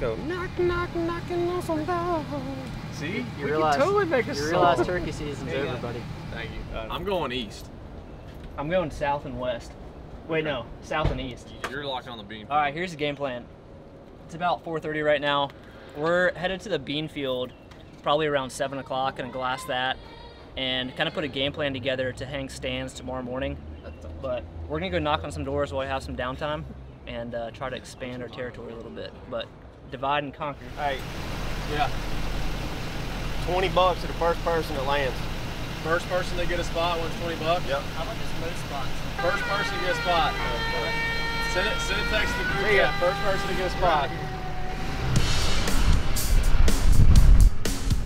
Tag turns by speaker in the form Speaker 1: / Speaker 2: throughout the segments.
Speaker 1: go. Knock, knock, knocking on some doors. See?
Speaker 2: You
Speaker 1: we
Speaker 2: realize,
Speaker 1: can totally make a
Speaker 2: you
Speaker 1: song.
Speaker 2: realize turkey season's over, buddy.
Speaker 1: Thank you. Uh,
Speaker 3: I'm going east.
Speaker 2: I'm going south and west. Wait, no, south and east.
Speaker 3: You're locked on the bean.
Speaker 2: All right, here's the game plan. It's about 4:30 right now. We're headed to the bean field, probably around seven o'clock, and glass that, and kind of put a game plan together to hang stands tomorrow morning. But we're gonna go knock on some doors while we have some downtime, and uh, try to expand our territory a little bit. But divide and conquer.
Speaker 1: Hey, yeah. 20 bucks to the first person that lands.
Speaker 3: First person to get a spot wins 20 bucks.
Speaker 1: Yep.
Speaker 2: How about just most spots?
Speaker 3: First person to get a spot. Send it, send a text to the group
Speaker 1: See
Speaker 3: chat. First person to get a spot.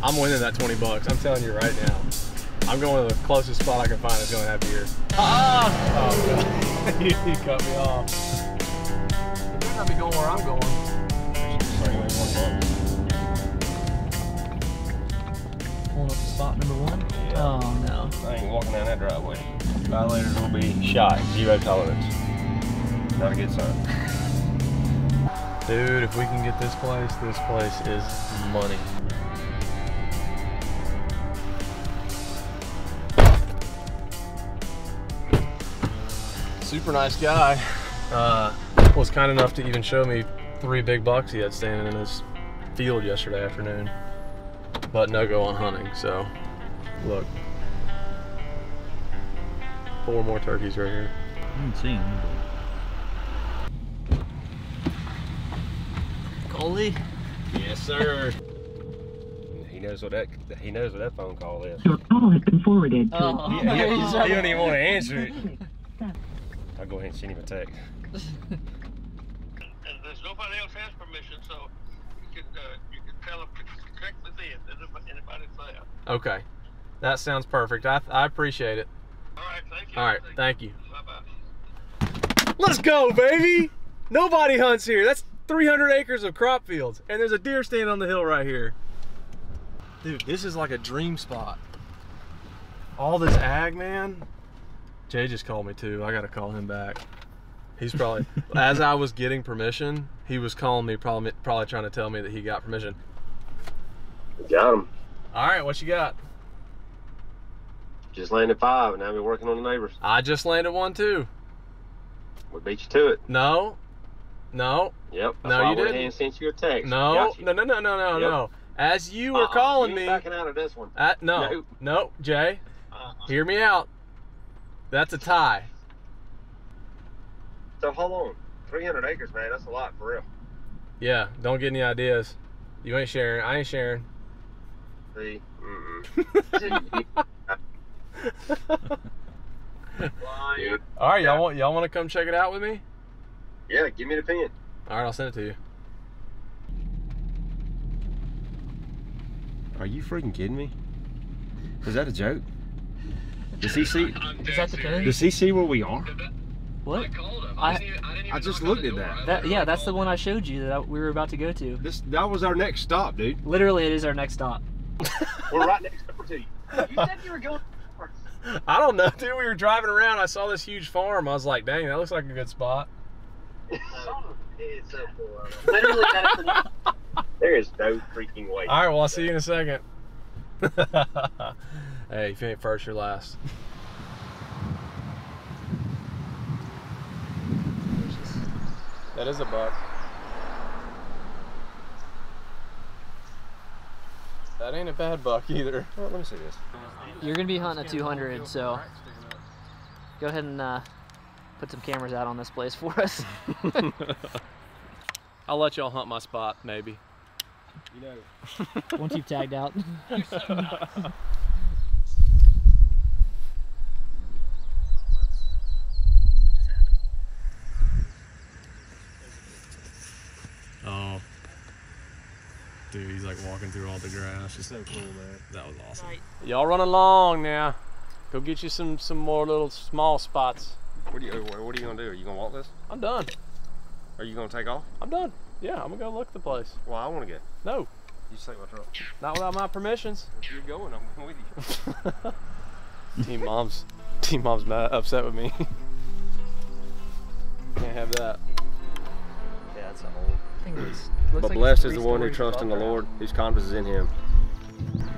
Speaker 3: I'm winning that 20 bucks. I'm telling you right now. I'm going to the closest spot I can find that's going to have beer. Ah! Oh, God. you cut me off. You better not be going where I'm going.
Speaker 2: Spot number one. Oh no.
Speaker 1: I ain't walking down that driveway. Violators will be shot. Zero tolerance. Not a good sign.
Speaker 3: Dude, if we can get this place, this place is money. Super nice guy. Uh, was kind enough to even show me three big bucks he had standing in his field yesterday afternoon. But no go on hunting, so look. Four more turkeys right here.
Speaker 4: I haven't seen him.
Speaker 2: Coley.
Speaker 1: Yes, sir. he knows what that he knows what that phone call is.
Speaker 5: Your call has been forwarded to
Speaker 2: Oh,
Speaker 1: He, he- he don't even want to answer it. I'll go ahead and send him a text.
Speaker 6: and there's nobody else has permission, so you can uh, you can tell them to it. Anybody's there.
Speaker 3: Okay. That sounds perfect. I, I appreciate it.
Speaker 6: All right, thank you.
Speaker 3: All right, thank you.
Speaker 6: Bye bye.
Speaker 3: Let's go, baby. Nobody hunts here. That's 300 acres of crop fields, and there's a deer stand on the hill right here. Dude, this is like a dream spot. All this ag, man. Jay just called me too. I gotta call him back. He's probably, as I was getting permission, he was calling me, probably, probably trying to tell me that he got permission.
Speaker 1: Got him.
Speaker 3: All right, what you got?
Speaker 1: Just landed five, and now we're working on the neighbors.
Speaker 3: I just landed one too.
Speaker 1: We beat you to it.
Speaker 3: No, no,
Speaker 1: Yep.
Speaker 3: No, you
Speaker 1: I
Speaker 3: didn't.
Speaker 1: and sent you a text.
Speaker 3: no,
Speaker 1: you.
Speaker 3: no, no, no, no, no,
Speaker 1: Yep.
Speaker 3: no. As you were
Speaker 1: Uh-uh,
Speaker 3: calling
Speaker 1: you
Speaker 3: me,
Speaker 1: backing out of this one.
Speaker 3: Uh, no,
Speaker 1: No.
Speaker 3: no, Jay,
Speaker 1: Uh-uh.
Speaker 3: hear me out. That's a tie.
Speaker 1: So hold on. 300 acres, man. That's a lot for real.
Speaker 3: Yeah, don't get any ideas. You ain't sharing. I ain't sharing.
Speaker 1: See? Mm-mm.
Speaker 3: All right, y'all want y'all want to come check it out with me?
Speaker 1: Yeah, give me the pen.
Speaker 3: All right, I'll send it to you.
Speaker 1: Are you freaking kidding me? Is that a joke? Does he see?
Speaker 2: Is that the code?
Speaker 1: Does he see where we are?
Speaker 2: What? I,
Speaker 1: I just looked at that.
Speaker 2: that yeah, that's the one I showed you that we were about to go to.
Speaker 1: This that was our next stop, dude.
Speaker 2: Literally, it is our next stop.
Speaker 1: We're right next door to you.
Speaker 6: You said you were going.
Speaker 3: I don't know, dude. We were driving around. I saw this huge farm. I was like, dang, that looks like a good spot.
Speaker 2: Oh, Literally, that is
Speaker 1: there is no freaking way.
Speaker 3: All right, well, I'll see you in a second. hey, if you ain't first, you're last. That is a buck. That ain't a bad buck either.
Speaker 1: Oh, let me see this.
Speaker 2: You're gonna be hunting a 200, so go ahead and uh, put some cameras out on this place for us.
Speaker 3: I'll let y'all hunt my spot, maybe.
Speaker 1: You know,
Speaker 2: Once you've tagged out.
Speaker 3: Oh. Dude, he's like walking through all the grass. It's so cool, man. That was awesome. Y'all run along now. Go get you some some more little small spots.
Speaker 1: what are you what are you gonna do? Are you gonna walk this?
Speaker 3: I'm done.
Speaker 1: Are you gonna take off?
Speaker 3: I'm done. Yeah, I'm gonna go look at the place.
Speaker 1: Well, I want to go.
Speaker 3: No,
Speaker 1: You just take my truck.
Speaker 3: not without my permissions.
Speaker 1: If you're going, I'm going with you.
Speaker 3: Team mom's team mom's mad, upset with me. Can't have that.
Speaker 1: Yeah,
Speaker 2: That's a whole thing. Looks, looks
Speaker 1: But
Speaker 2: like
Speaker 1: blessed is the one who trusts in the Lord, whose confidence is in him.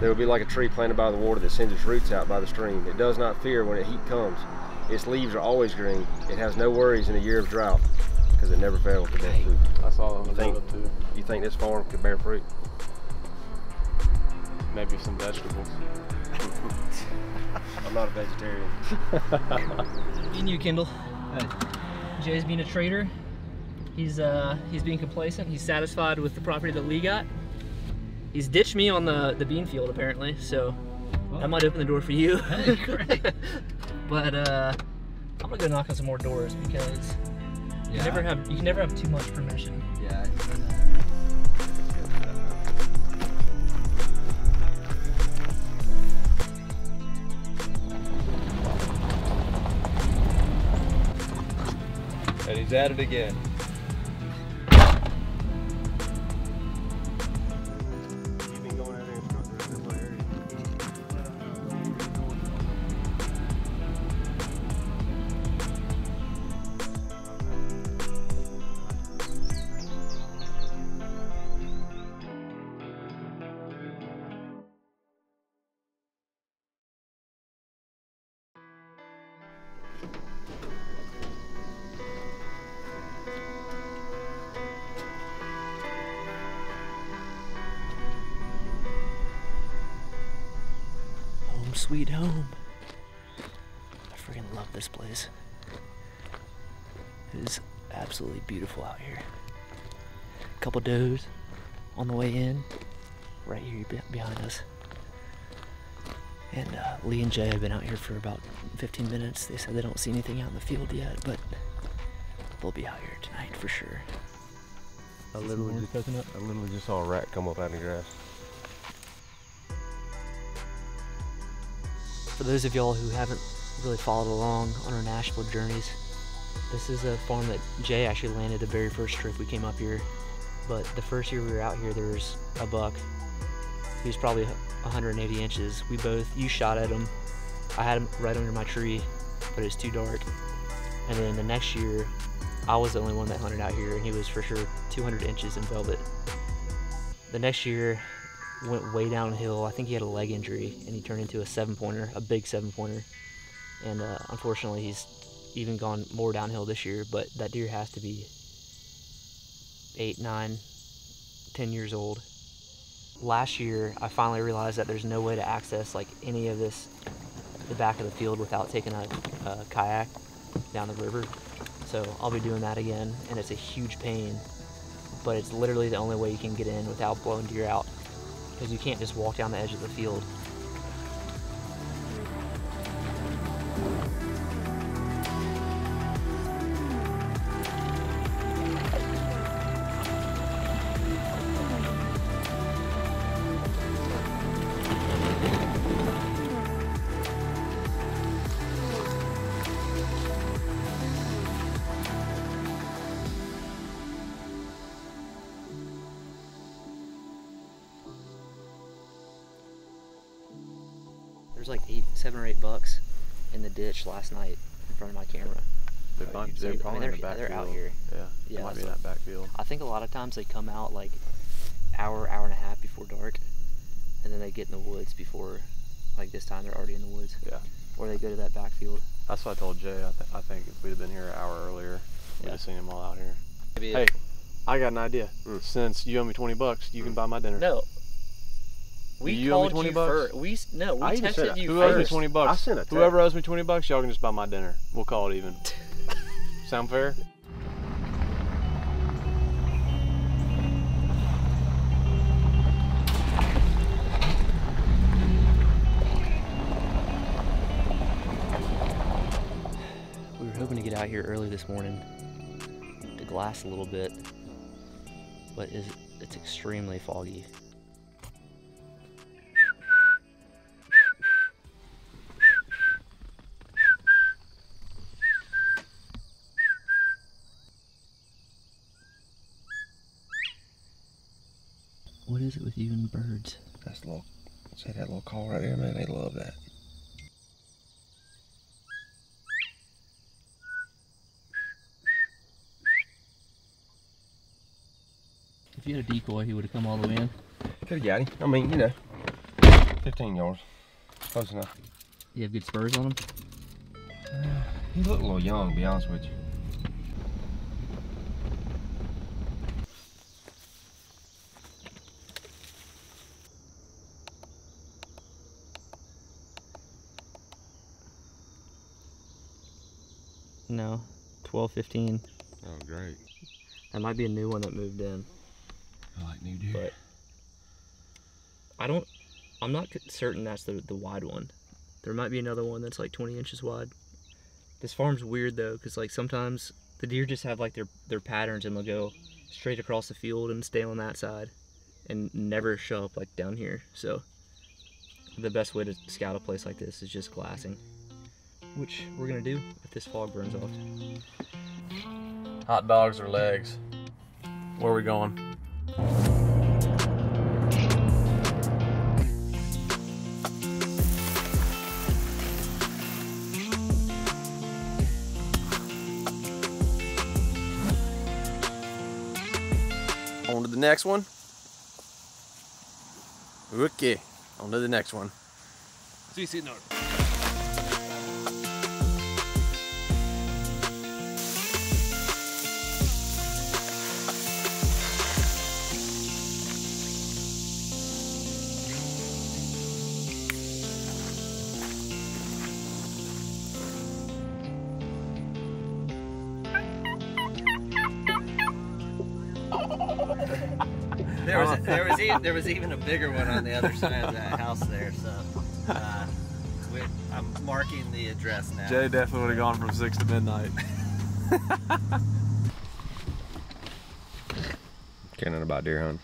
Speaker 1: They will be like a tree planted by the water that sends its roots out by the stream. It does not fear when the heat comes. Its leaves are always green. It has no worries in a year of drought because it never fails to bear fruit.
Speaker 3: I saw it on the
Speaker 1: Think-
Speaker 3: photo too.
Speaker 1: You think this farm could bear fruit?
Speaker 3: Maybe some vegetables.
Speaker 1: I'm not a vegetarian.
Speaker 2: And you, Kendall. Uh, Jay's being a traitor. He's uh he's being complacent. He's satisfied with the property that Lee got. He's ditched me on the the bean field apparently, so that might open the door for you.
Speaker 7: great.
Speaker 2: but uh, I'm gonna go knock on some more doors because you never have you can never have too much permission.
Speaker 7: Yeah.
Speaker 1: And he's at it again.
Speaker 2: Sweet home. I freaking love this place. It is absolutely beautiful out here. A couple does on the way in, right here behind us. And uh, Lee and Jay have been out here for about 15 minutes. They said they don't see anything out in the field yet, but they'll be out here tonight for sure.
Speaker 1: I literally, just,
Speaker 2: coconut.
Speaker 1: I literally just saw a rat come up out of the grass.
Speaker 2: For those of y'all who haven't really followed along on our Nashville journeys, this is a farm that Jay actually landed the very first trip we came up here. But the first year we were out here, there was a buck. He was probably 180 inches. We both, you shot at him. I had him right under my tree, but it was too dark. And then the next year, I was the only one that hunted out here, and he was for sure 200 inches in velvet. The next year, went way downhill. I think he had a leg injury and he turned into a seven pointer, a big seven pointer. And uh, unfortunately, he's even gone more downhill this year. But that deer has to be eight, nine, ten years old. Last year, I finally realized that there's no way to access like any of this, the back of the field without taking a, a kayak down the river. So I'll be doing that again, and it's a huge pain. But it's literally the only way you can get in without blowing deer out because you can't just walk down the edge of the field. There's like eight, seven or eight bucks in the ditch last night in front of my camera.
Speaker 3: They
Speaker 1: Uh,
Speaker 3: might,
Speaker 1: you
Speaker 3: they're
Speaker 1: said- I
Speaker 3: probably
Speaker 2: mean,
Speaker 3: in the backfield.
Speaker 2: they're out here.
Speaker 3: Yeah,
Speaker 2: Yeah,
Speaker 3: they might be in that backfield.
Speaker 2: I think a lot of times they come out like hour, hour and a half before dark, and then they get in the woods before, like this time they're already in the woods,
Speaker 3: Yeah,
Speaker 2: or they go to that backfield.
Speaker 3: that's what I told Jay. I, th- I think if we'd have been here an hour earlier, we'd
Speaker 2: Yeah.
Speaker 3: have seen them all out here.
Speaker 7: Maybe
Speaker 3: Hey, I got an idea.
Speaker 1: Mm.
Speaker 3: Since you owe me 20 bucks, you can buy my dinner.
Speaker 2: No. We
Speaker 3: You owe me 20
Speaker 2: you
Speaker 3: bucks?
Speaker 2: first. We no, we
Speaker 1: I even said
Speaker 2: texted
Speaker 1: it.
Speaker 2: you
Speaker 3: Who owes me
Speaker 2: first.
Speaker 3: 20 bucks?
Speaker 1: I sent a text.
Speaker 3: Whoever owes me 20 bucks, y'all can just buy my dinner. We'll call it even. Sound fair?
Speaker 2: We were hoping to get out here early this morning to glass a little bit, but it's, it's extremely foggy. What is it with you and birds?
Speaker 1: That's a little, say that little call right there, man. They love that.
Speaker 2: If you had a decoy, he would have come all the way in.
Speaker 1: Could have got him. I mean, you know, 15 yards. Close enough.
Speaker 2: You have good spurs on him?
Speaker 1: He looked a little young, to be honest with you.
Speaker 2: No, 12, 15.
Speaker 1: Oh, great.
Speaker 2: That might be a new one that moved in.
Speaker 1: I like new deer.
Speaker 2: But I don't. I'm not certain that's the the wide one. There might be another one that's like 20 inches wide. This farm's weird though, because like sometimes the deer just have like their their patterns and they'll go straight across the field and stay on that side, and never show up like down here. So the best way to scout a place like this is just glassing, which we're gonna do if this fog burns off.
Speaker 3: Hot dogs or legs? Where are we going? On to the next one. Okay, on to the next one.
Speaker 4: Sí, sí, no.
Speaker 7: There was even, there was even a bigger one on the other side of that house there. So uh, we, I'm marking the address now.
Speaker 3: Jay definitely would have gone from six to midnight.
Speaker 1: Care nothing about deer hunting.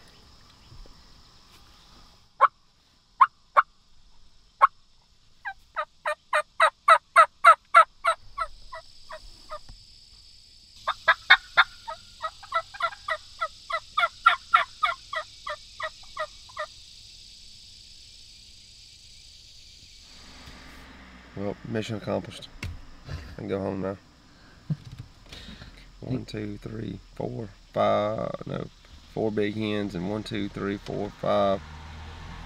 Speaker 1: Well, mission accomplished. I can go home now. One, two, three, four, five, no, four big hens and one, two, three, four, five,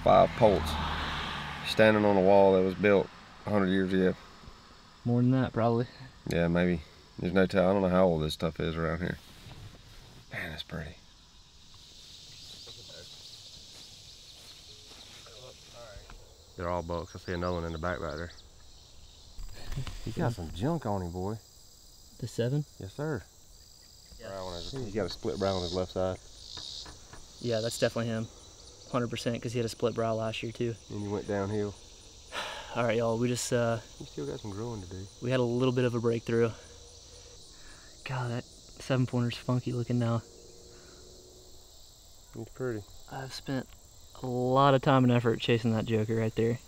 Speaker 1: five poults standing on a wall that was built 100 years ago.
Speaker 2: More than that, probably.
Speaker 1: Yeah, maybe. There's no tell. I don't know how old this stuff is around here. Man, that's pretty. They're all bucks. I see another one in the back right there. He's got some junk on him, boy.
Speaker 2: The seven?
Speaker 1: Yes, sir.
Speaker 2: Yeah.
Speaker 1: Brown his- He's got a split brown on his left side.
Speaker 2: Yeah, that's definitely him. 100% because he had a split brow last year too.
Speaker 1: And you went downhill.
Speaker 2: All right, y'all. We just uh,
Speaker 1: You still got some growing to do.
Speaker 2: we had a little bit of a breakthrough. God, that seven pointer's funky looking now.
Speaker 1: He's pretty.
Speaker 2: I've spent a lot of time and effort chasing that joker right there.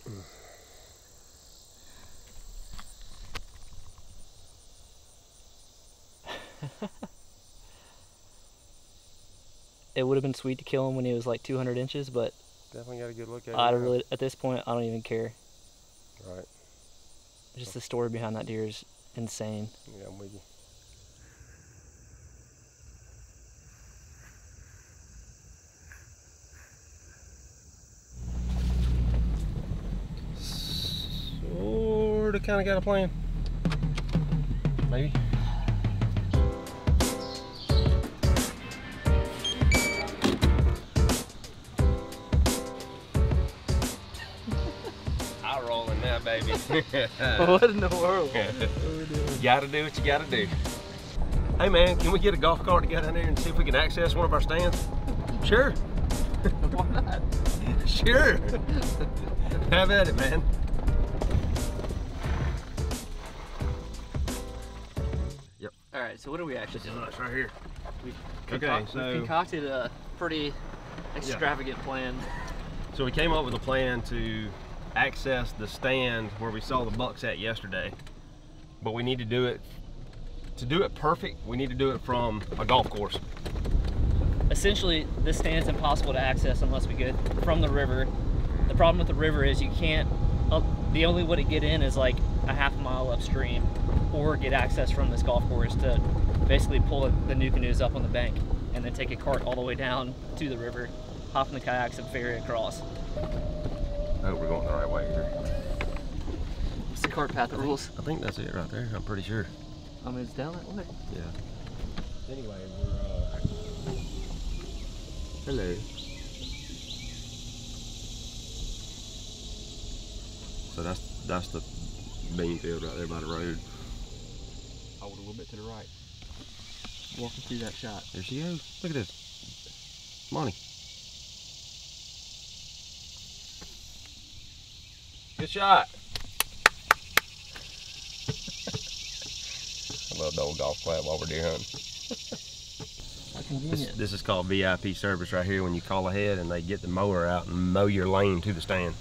Speaker 2: It would have been sweet to kill him when he was like 200 inches, but
Speaker 1: Definitely got a good look at
Speaker 2: I
Speaker 1: him.
Speaker 2: really at this point I don't even care.
Speaker 1: Right.
Speaker 2: Just the story behind that deer is insane.
Speaker 1: Yeah, I'm with you. Sorta kinda got a plan. Maybe. That baby.
Speaker 2: what in the world?
Speaker 1: gotta do what you gotta do. Hey man, can we get a golf cart to get down there and see if we can access one of our stands? Sure. Why not? Sure. Have at it, man. Yep.
Speaker 2: All right, so what are we actually doing?
Speaker 1: It's right here.
Speaker 2: We
Speaker 1: Okay, so-
Speaker 2: we concocted a pretty extravagant plan.
Speaker 1: So we came up with a plan to access the stand where we saw the bucks at yesterday. But we need to do it, to do it perfect, we need to do it from a golf course.
Speaker 2: Essentially, this stand's is impossible to access unless we get from the river. The problem with the river is you can't. Up, the only way to get in is like a half mile upstream, or get access from this golf course to basically pull the new canoes up on the bank. and then take a cart all the way down to the river, hop in the kayaks and ferry across.
Speaker 1: I hope we're going the right way here.
Speaker 2: It's the cart path rules.
Speaker 1: I think that's it right there. I'm pretty sure.
Speaker 2: I mean, it's down that way.
Speaker 1: Yeah. Anyway, we're. Uh... Hello. So that's that's the bean field right there by the road.
Speaker 8: Hold a little bit to the right. Walking through that shot.
Speaker 1: There she goes. Look at this. Money.
Speaker 8: Shot.
Speaker 1: I love the old golf clap while we're deer hunting. This, this is called VIP service right here when you call ahead and they get the mower out and mow your lane to the stand.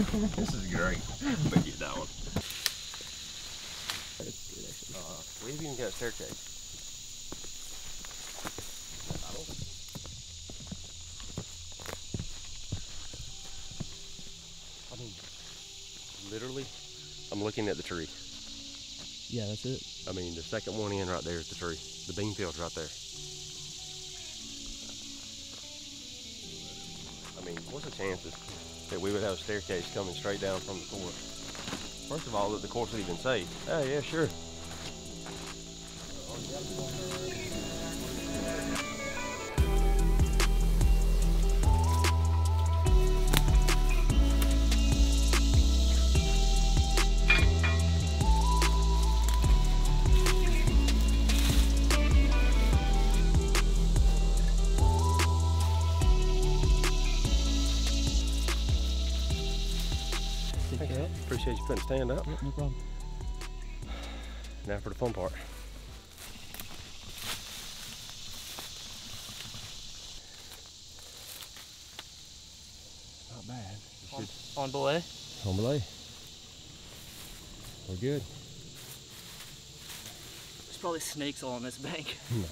Speaker 1: this is great. But get that one. Uh, we've even got a staircase. I mean, literally, I'm looking at the tree.
Speaker 2: Yeah, that's it.
Speaker 1: I mean, the second one in right there is the tree. The bean field's right there. I mean, what's the chances that we would have a staircase coming straight down from the course? First of all, that the course would even say, oh yeah, sure. Appreciate you putting stand up.
Speaker 2: no problem.
Speaker 1: Now for the fun part.
Speaker 8: Not bad.
Speaker 2: On, on belay.
Speaker 1: Home belay. We're good.
Speaker 2: There's probably snakes all on this bank.
Speaker 1: No.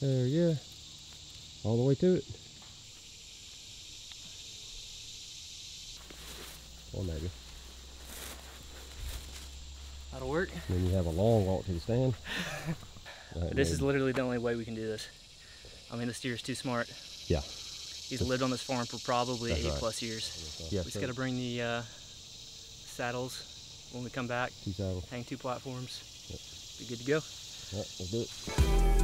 Speaker 1: There, yeah. All the way to it. Or maybe.
Speaker 2: That'll work.
Speaker 1: Then you have a long walk to the stand. Right,
Speaker 2: This is literally the only way we can do this. I mean, the steer's too smart.
Speaker 1: Yeah.
Speaker 2: He's lived on this farm for probably
Speaker 1: That's
Speaker 2: eight
Speaker 1: right.
Speaker 2: plus years.
Speaker 1: Yeah,
Speaker 2: We just got to bring the uh, saddles when we come back,
Speaker 1: two saddles.
Speaker 2: hang two platforms. Yep. Be good to go.
Speaker 1: Right, let's do it.